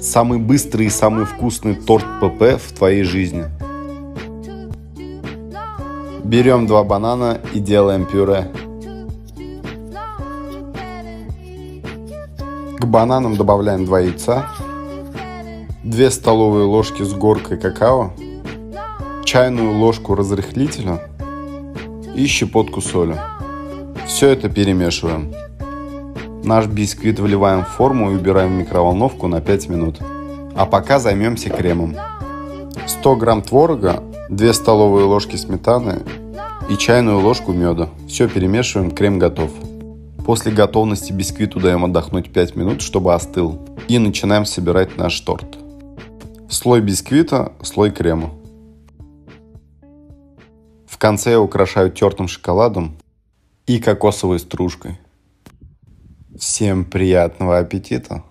Самый быстрый и самый вкусный торт ПП в твоей жизни. Берем два банана и делаем пюре. К бананам добавляем два яйца, 2 столовые ложки с горкой какао, чайную ложку разрыхлителя и щепотку соли. Все это перемешиваем. Наш бисквит вливаем в форму и убираем в микроволновку на 5 минут. А пока займемся кремом. 100 грамм творога, 2 столовые ложки сметаны и чайную ложку меда. Все перемешиваем, крем готов. После готовности бисквиту даем отдохнуть 5 минут, чтобы остыл. И начинаем собирать наш торт. Слой бисквита, слой крема. В конце я украшаю тертым шоколадом и кокосовой стружкой. Всем приятного аппетита!